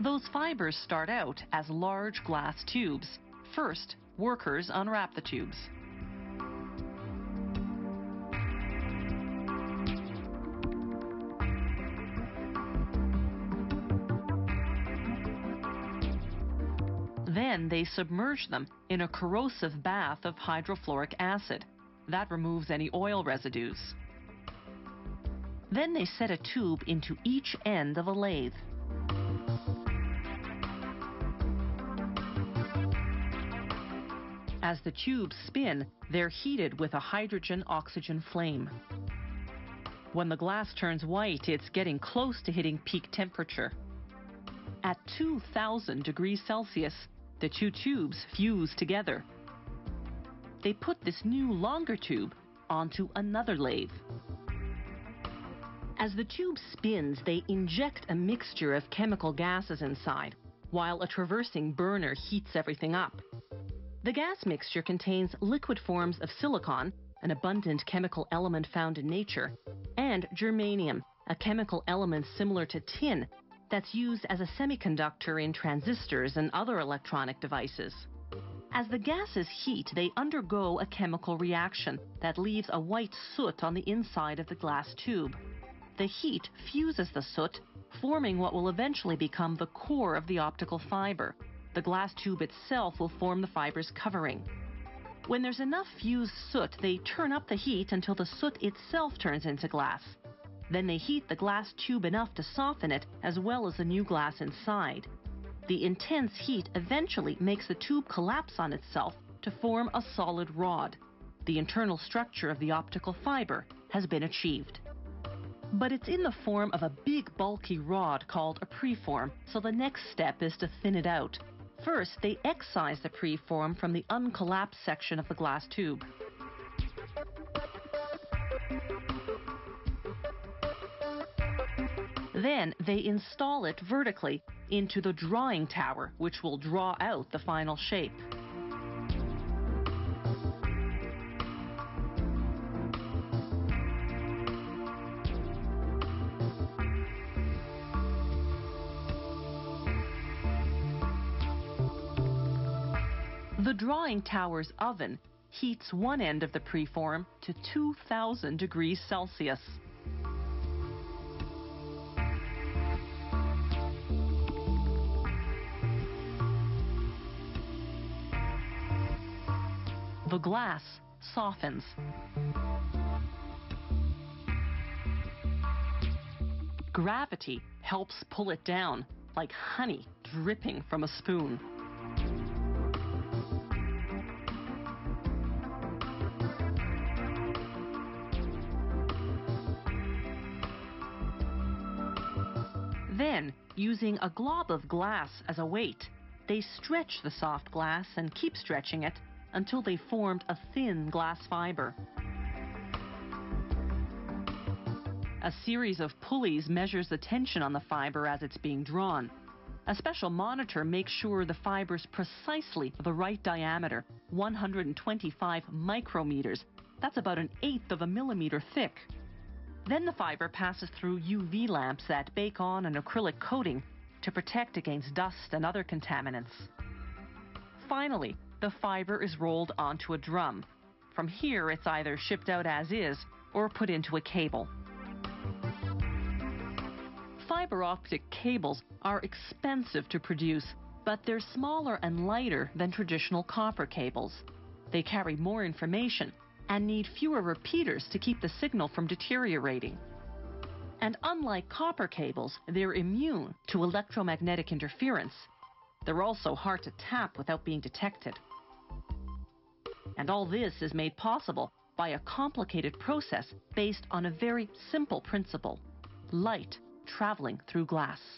Those fibers start out as large glass tubes. First, workers unwrap the tubes. Then they submerge them in a corrosive bath of hydrofluoric acid. That removes any oil residues. Then they set a tube into each end of a lathe. As the tubes spin, they're heated with a hydrogen-oxygen flame. When the glass turns white, it's getting close to hitting peak temperature. At 2000 degrees Celsius, the two tubes fuse together. They put this new longer tube onto another lathe. As the tube spins, they inject a mixture of chemical gases inside, while a traversing burner heats everything up. The gas mixture contains liquid forms of silicon, an abundant chemical element found in nature, and germanium, a chemical element similar to tin that's used as a semiconductor in transistors and other electronic devices. As the gases heat, they undergo a chemical reaction that leaves a white soot on the inside of the glass tube. The heat fuses the soot, forming what will eventually become the core of the optical fiber. The glass tube itself will form the fiber's covering. When there's enough fused soot, they turn up the heat until the soot itself turns into glass. Then they heat the glass tube enough to soften it, as well as the new glass inside. The intense heat eventually makes the tube collapse on itself to form a solid rod. The internal structure of the optical fiber has been achieved. But it's in the form of a big bulky rod called a preform, so the next step is to thin it out. First, they excise the preform from the uncollapsed section of the glass tube. Then they install it vertically into the drawing tower, which will draw out the final shape. The drawing tower's oven heats one end of the preform to 2000 degrees Celsius. The glass softens. Gravity helps pull it down like honey dripping from a spoon. Then, using a glob of glass as a weight, they stretch the soft glass and keep stretching it until they formed a thin glass fiber. A series of pulleys measures the tension on the fiber as it's being drawn. A special monitor makes sure the fiber's precisely the right diameter, 125 micrometers. That's about an eighth of a millimeter thick. Then the fiber passes through UV lamps that bake on an acrylic coating to protect against dust and other contaminants. Finally, the fiber is rolled onto a drum. From here, it's either shipped out as is or put into a cable. Fiber optic cables are expensive to produce, but they're smaller and lighter than traditional copper cables. They carry more information and need fewer repeaters to keep the signal from deteriorating. And unlike copper cables, they're immune to electromagnetic interference. They're also hard to tap without being detected. And all this is made possible by a complicated process based on a very simple principle light traveling through glass.